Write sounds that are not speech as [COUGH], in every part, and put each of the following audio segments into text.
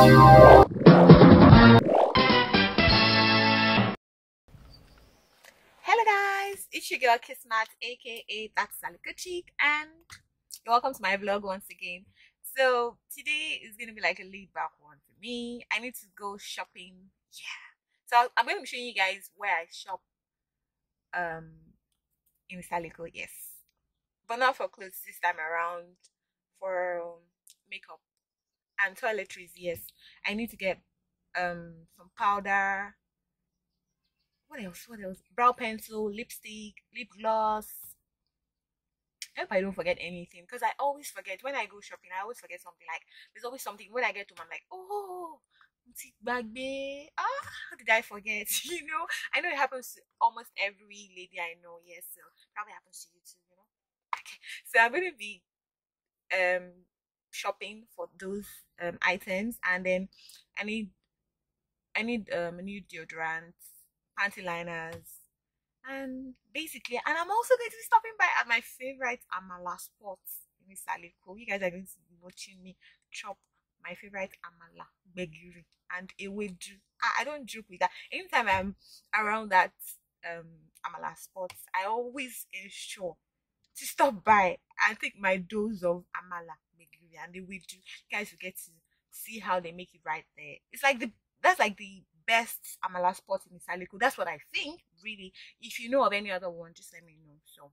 Hello guys, it's your girl Kismat, aka that's Salika Cheek, and welcome to my vlog once again. So today is gonna be like a laid back one for me. I need to go shopping. Yeah. So I'm gonna be showing you guys where I shop um in Isale Eko, yes. But not for clothes this time around, for um, makeup and toiletries, yes. I need to get um some powder what else? What else? Brow pencil, lipstick, lip gloss. I hope I don't forget anything because I always forget when I go shopping. I always forget something. Like there's always something when I get home. I'm like, oh, bag Ah, how did I forget? [LAUGHS] you know, I know it happens to almost every lady I know. Yes, so probably happens to you too. You know. Okay, so I'm gonna be um shopping for those um items, and then I need I need um new deodorants panty liners and basically and i'm also going to be stopping by at my favorite amala spot in Isale Eko. you guys are going to be watching me chop my favorite amala gbegiri and ewedu I, I don't joke with that anytime i'm around that um amala spot i always ensure to stop by and take my dose of amala gbegiri and ewedu you guys will get to see how they make it right there it's like the that's like the best Amala spot in Isale Eko. That's what I think, really. If you know of any other one, just let me know. So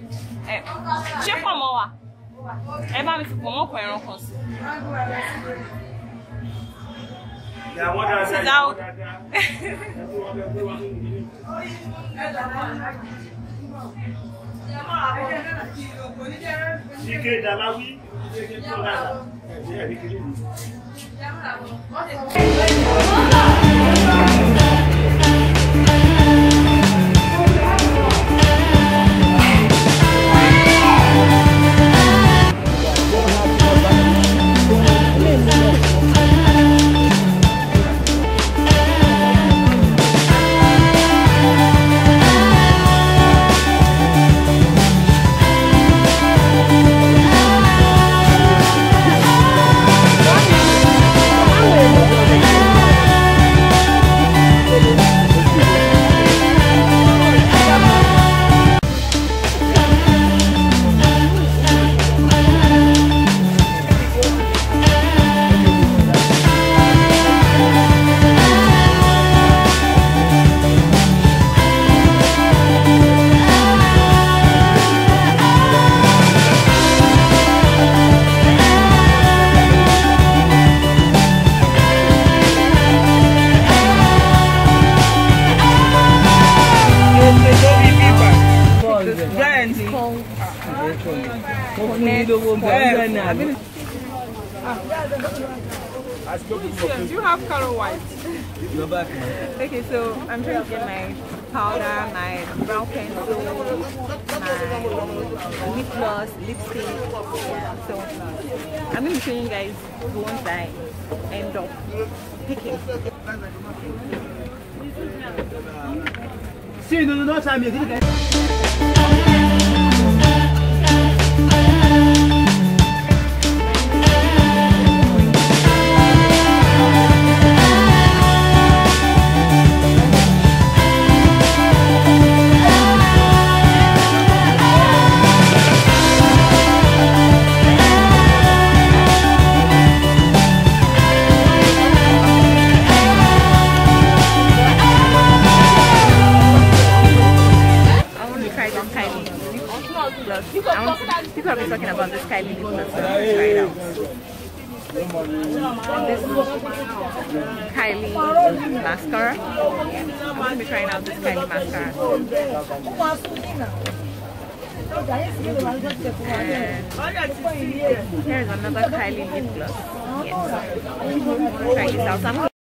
Ṣé pọ̀mọ́ wà? Ẹ bá mi fi pọ̀mọ́ kan ẹran kan sí. Ike Dalawi, Ike Tola, Nàìjíríà ní kiri mi. Do you have color white? Okay, so I'm trying to get my powder, my brown pencil, my lip gloss, lipstick. Yeah, so I'm going to show you guys the ones I end up picking. Sí, no, no, no, Sammy, talking about this Kylie lip try it out. This Kylie mascara. I'm gonna be trying out this Kylie mascara. And here's another Kylie lip gloss. Yes. Try this out.